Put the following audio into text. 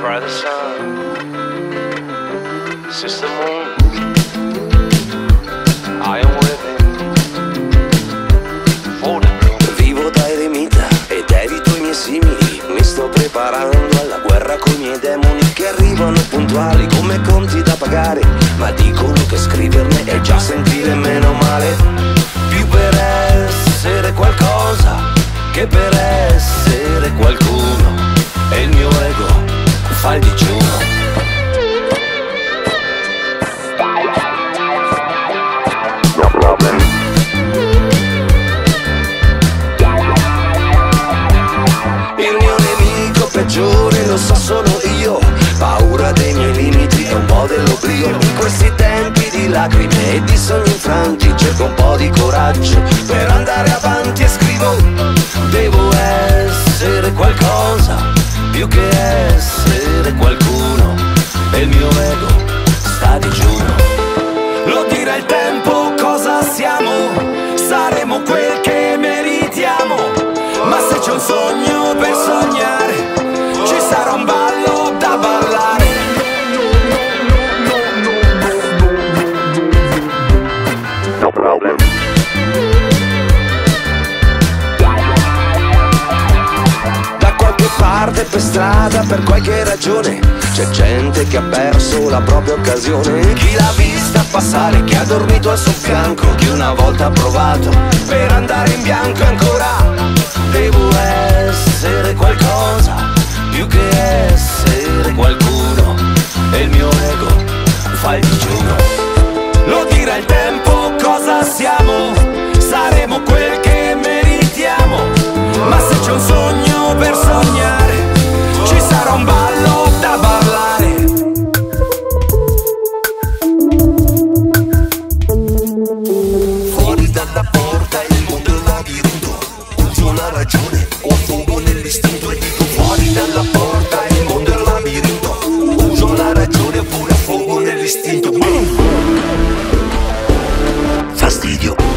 Brother sun, sister moon, I am the blue. Vivo da eremita ed evito i miei simili. Mi sto preparando alla guerra coi miei demoni Che arrivano puntuali come conti da pagare qualcosa che per essere qualcuno E il mio ego fa il digiuno. Il mio nemico peggiore lo so sono io Paura dei miei limiti e un po' dell'oblio. In questi tempi di lacrime e di sogni infranti Cerco un po' di coraggio più che essere qualcuno. E il mio ego sta digiuno Lo dirà il tempo cosa siamo? Saremo quel che meritiamo. Ma se c'è un sogno per strada per qualche ragione. C'è gente che ha perso la propria occasione. Chi l'ha vista passare, chi ha dormito al suo fianco Chi una volta ha provato per andare in bianco ancora. Devo essere qualcosa più che essere qualcuno. E il mio ego fa il digiuno. Lo dirà il tempo cosa siamo? Saremo quel che alla porta il mondo è un labirinto. Uso una ragione, o fumo nell'istinto e dico fuori dalla porta il mondo è un labirinto. Uso una ragione pure fumo nell'istinto. Fastidio.